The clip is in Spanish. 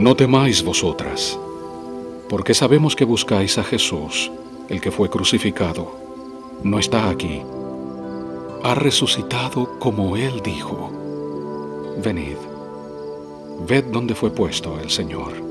No temáis vosotras, porque sabemos que buscáis a Jesús, el que fue crucificado. No está aquí. Ha resucitado como Él dijo. Venid, ved dónde fue puesto el Señor.